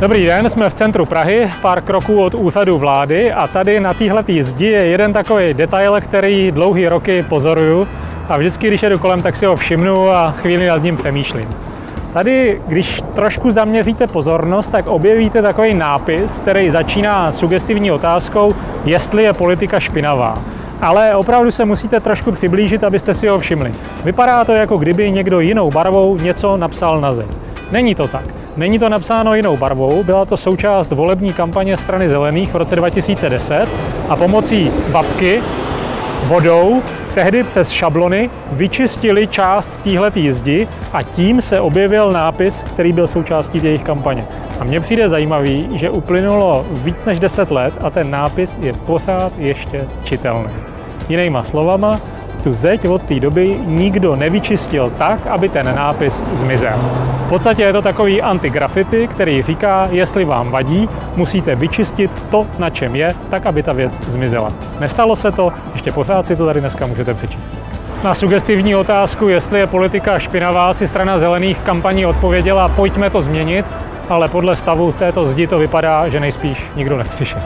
Dobrý den, jsme v centru Prahy, pár kroků od úřadu vlády a tady na téhle zdi je jeden takový detail, který dlouhý roky pozoruju a vždycky, když jedu kolem, tak si ho všimnu a chvíli nad ním přemýšlím. Tady, když trošku zaměříte pozornost, tak objevíte takový nápis, který začíná sugestivní otázkou, jestli je politika špinavá. Ale opravdu se musíte trošku přiblížit, abyste si ho všimli. Vypadá to, jako kdyby někdo jinou barvou něco napsal na zeď. Není to tak. Není to napsáno jinou barvou, byla to součást volební kampaně strany Zelených v roce 2010 a pomocí vapky vodou tehdy přes šablony vyčistili část téhleté zdi a tím se objevil nápis, který byl součástí jejich kampaně. A mně přijde zajímavý, že uplynulo víc než 10 let a ten nápis je pořád ještě čitelný. Jinýma slovama, tu zeď od té doby nikdo nevyčistil tak, aby ten nápis zmizel. V podstatě je to takový antigrafity, který říká, jestli vám vadí, musíte vyčistit to, na čem je, tak, aby ta věc zmizela. Nestalo se to, ještě pořád si to tady dneska můžete přečíst. Na sugestivní otázku, jestli je politika špinavá, si strana zelených v kampani odpověděla, pojďme to změnit, ale podle stavu této zdi to vypadá, že nejspíš nikdo nepřišel.